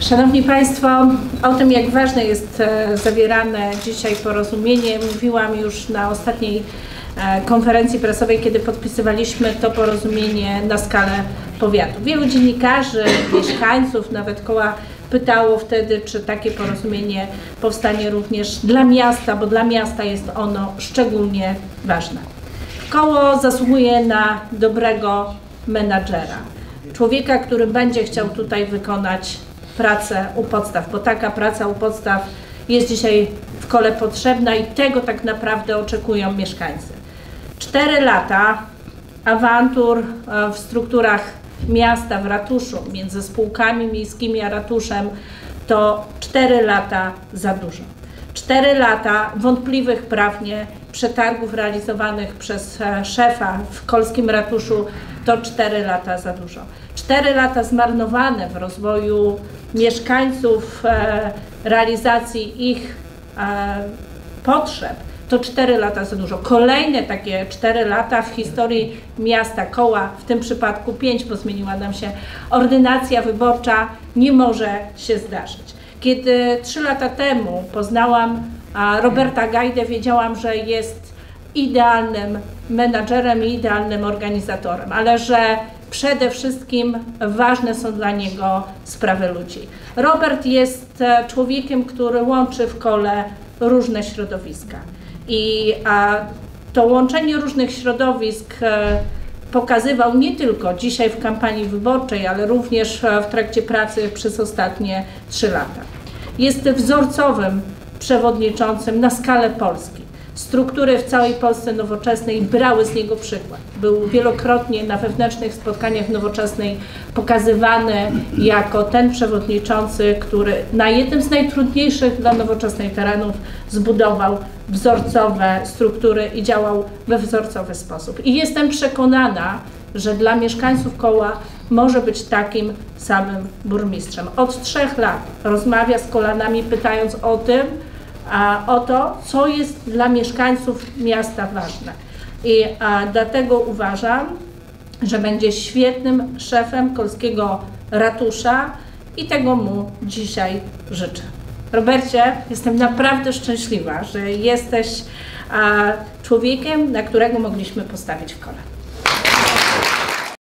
Szanowni Państwo, o tym jak ważne jest e, zawierane dzisiaj porozumienie mówiłam już na ostatniej e, konferencji prasowej, kiedy podpisywaliśmy to porozumienie na skalę powiatu. Wielu dziennikarzy, mieszkańców, nawet koła pytało wtedy, czy takie porozumienie powstanie również dla miasta, bo dla miasta jest ono szczególnie ważne. Koło zasługuje na dobrego menadżera, człowieka, który będzie chciał tutaj wykonać pracę u podstaw, bo taka praca u podstaw jest dzisiaj w kole potrzebna i tego tak naprawdę oczekują mieszkańcy. Cztery lata awantur e, w strukturach miasta, w ratuszu, między spółkami miejskimi a ratuszem, to cztery lata za dużo. Cztery lata wątpliwych prawnie przetargów realizowanych przez e, szefa w kolskim ratuszu to cztery lata za dużo. Cztery lata zmarnowane w rozwoju mieszkańców, e, realizacji ich e, potrzeb to 4 lata za dużo. Kolejne takie 4 lata w historii miasta, koła, w tym przypadku 5, bo zmieniła nam się ordynacja wyborcza, nie może się zdarzyć. Kiedy 3 lata temu poznałam Roberta Gajdę, wiedziałam, że jest idealnym menadżerem i idealnym organizatorem, ale że przede wszystkim ważne są dla niego sprawy ludzi. Robert jest e, człowiekiem, który łączy w kole różne środowiska. I to łączenie różnych środowisk e, pokazywał nie tylko dzisiaj w kampanii wyborczej, ale również e, w trakcie pracy przez ostatnie trzy lata. Jest wzorcowym przewodniczącym na skalę Polski struktury w całej Polsce nowoczesnej brały z niego przykład. Był wielokrotnie na wewnętrznych spotkaniach nowoczesnej pokazywany jako ten przewodniczący, który na jednym z najtrudniejszych dla nowoczesnej terenów zbudował wzorcowe struktury i działał we wzorcowy sposób. I jestem przekonana, że dla mieszkańców koła może być takim samym burmistrzem. Od trzech lat rozmawia z kolanami, pytając o tym, o to, co jest dla mieszkańców miasta ważne. I dlatego uważam, że będzie świetnym szefem kolskiego ratusza i tego mu dzisiaj życzę. Robercie, jestem naprawdę szczęśliwa, że jesteś człowiekiem, na którego mogliśmy postawić w kole.